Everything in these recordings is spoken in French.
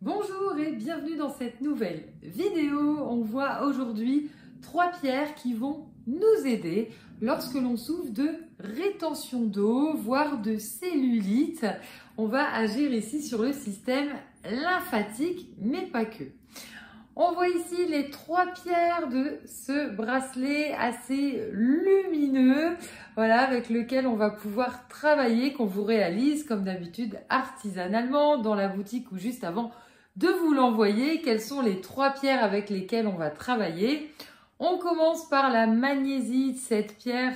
Bonjour et bienvenue dans cette nouvelle vidéo. On voit aujourd'hui trois pierres qui vont nous aider lorsque l'on souffre de rétention d'eau, voire de cellulite. On va agir ici sur le système lymphatique, mais pas que. On voit ici les trois pierres de ce bracelet assez lumineux, voilà, avec lequel on va pouvoir travailler, qu'on vous réalise comme d'habitude artisanalement dans la boutique ou juste avant de vous l'envoyer. Quelles sont les trois pierres avec lesquelles on va travailler? On commence par la magnésite, cette pierre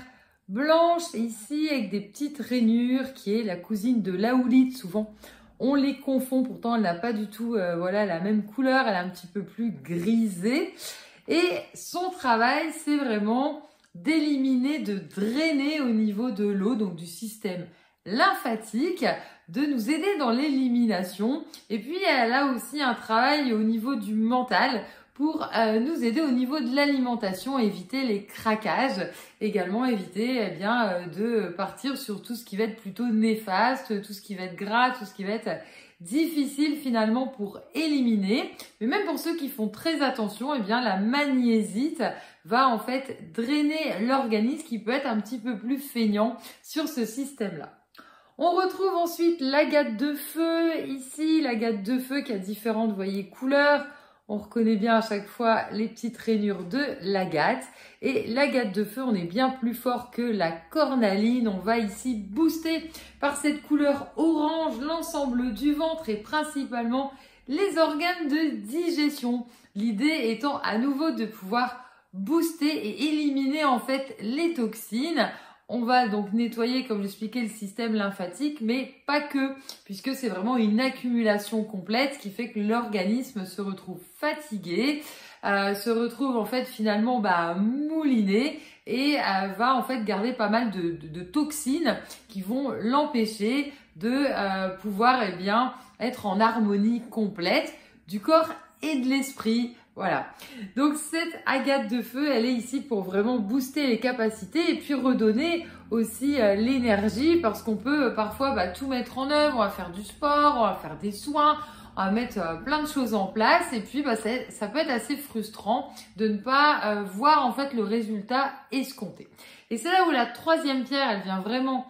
blanche ici avec des petites rainures qui est la cousine de l'aoulite souvent on les confond, pourtant elle n'a pas du tout euh, voilà, la même couleur, elle est un petit peu plus grisée. Et son travail, c'est vraiment d'éliminer, de drainer au niveau de l'eau, donc du système lymphatique, de nous aider dans l'élimination. Et puis elle a aussi un travail au niveau du mental pour euh, nous aider au niveau de l'alimentation, éviter les craquages, également éviter eh bien euh, de partir sur tout ce qui va être plutôt néfaste, tout ce qui va être gras, tout ce qui va être difficile finalement pour éliminer. Mais même pour ceux qui font très attention, eh bien la magnésite va en fait drainer l'organisme qui peut être un petit peu plus feignant sur ce système-là. On retrouve ensuite l'agate de feu ici, l'agate de feu qui a différentes, voyez, couleurs. On reconnaît bien à chaque fois les petites rainures de l'agate. Et l'agate de feu, on est bien plus fort que la cornaline. On va ici booster par cette couleur orange l'ensemble du ventre et principalement les organes de digestion. L'idée étant à nouveau de pouvoir booster et éliminer en fait les toxines on va donc nettoyer, comme j'expliquais, le système lymphatique, mais pas que, puisque c'est vraiment une accumulation complète qui fait que l'organisme se retrouve fatigué, euh, se retrouve en fait finalement bah, mouliné et euh, va en fait garder pas mal de, toxines qui vont l'empêcher de euh, pouvoir eh bien être en harmonie complète du corps et de l'esprit voilà. Donc cette agate de feu, elle est ici pour vraiment booster les capacités et puis redonner aussi euh, l'énergie parce qu'on peut euh, parfois bah, tout mettre en œuvre. On va faire du sport, on va faire des soins, on va mettre euh, plein de choses en place et puis bah, ça, peut être assez frustrant de ne pas voir en fait le résultat escompté. Et c'est là où la troisième pierre, elle vient vraiment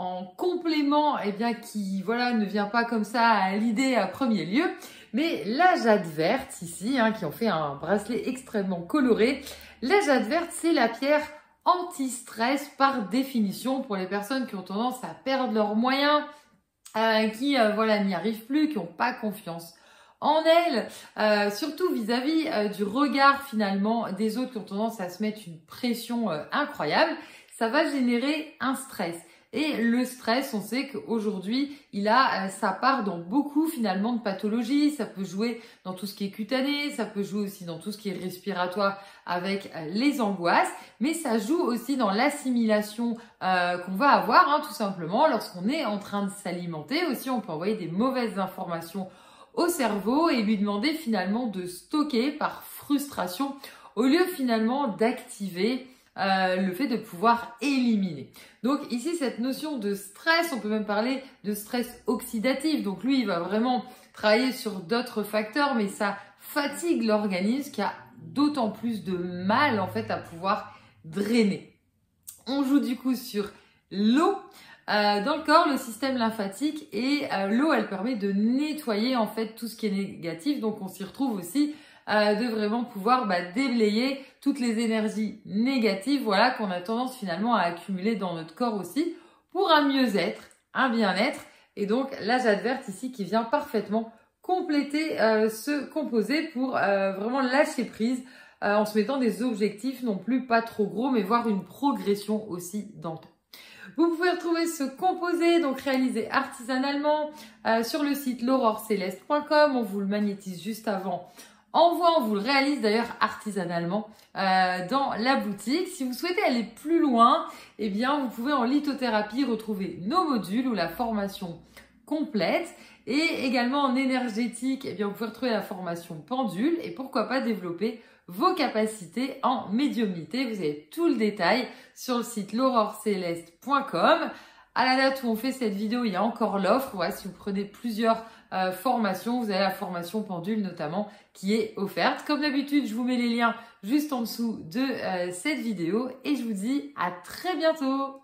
en complément, et eh bien qui voilà ne vient pas comme ça à l'idée à premier lieu, mais la jade verte ici, hein, qui ont fait un bracelet extrêmement coloré, la jade verte c'est la pierre anti-stress par définition pour les personnes qui ont tendance à perdre leurs moyens, euh, qui euh, voilà n'y arrivent plus, qui n'ont pas confiance en elles, euh, surtout vis-à-vis -vis, du regard finalement des autres qui ont tendance à se mettre une pression incroyable, ça va générer un stress. Et le stress, on sait qu'aujourd'hui, il a euh, sa part dans beaucoup finalement de pathologies. Ça peut jouer dans tout ce qui est cutané, ça peut jouer aussi dans tout ce qui est respiratoire avec euh, les angoisses, mais ça joue aussi dans l'assimilation euh, qu'on va avoir, hein, tout simplement, lorsqu'on est en train de s'alimenter. Aussi, on peut envoyer des mauvaises informations au cerveau et lui demander finalement de stocker par frustration au lieu finalement d'activer euh, le fait de pouvoir éliminer. Donc ici, cette notion de stress, on peut même parler de stress oxydatif. Donc lui, il va vraiment travailler sur d'autres facteurs, mais ça fatigue l'organisme qui a d'autant plus de mal en fait à pouvoir drainer. On joue du coup sur l'eau. Euh, dans le corps, le système lymphatique et euh, l'eau, elle permet de nettoyer en fait tout ce qui est négatif. Donc on s'y retrouve aussi euh, de vraiment pouvoir bah, déblayer toutes les énergies négatives voilà, qu'on a tendance finalement à accumuler dans notre corps aussi pour un mieux-être, un bien-être. Et donc la jade verte ici qui vient parfaitement compléter euh, ce composé pour euh, vraiment lâcher prise en se mettant des objectifs non plus pas trop gros mais voir une progression aussi dans le temps. Vous pouvez retrouver ce composé, donc réalisé artisanalement, sur le site l'aurore-céleste.com. On vous le magnétise juste avant Envoie, on vous le réalise d'ailleurs artisanalement euh, dans la boutique. Si vous souhaitez aller plus loin, eh bien, vous pouvez en lithothérapie retrouver nos modules ou la formation complète. Et également en énergétique, eh bien, vous pouvez retrouver la formation pendule et pourquoi pas développer vos capacités en médiumnité. Vous avez tout le détail sur le site l'aurore-céleste.com. À la date où on fait cette vidéo, il y a encore l'offre. Si vous prenez plusieurs euh, formation. Vous avez la formation pendule notamment qui est offerte. Comme d'habitude, je vous mets les liens juste en dessous de cette vidéo et je vous dis à très bientôt